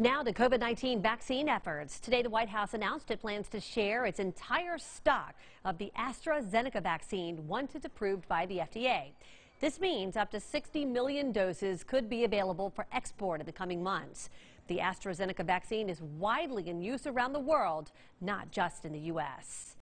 Now to COVID-19 vaccine efforts. Today, the White House announced it plans to share its entire stock of the AstraZeneca vaccine once it's approved by the FDA. This means up to 60 million doses could be available for export in the coming months. The AstraZeneca vaccine is widely in use around the world, not just in the U.S.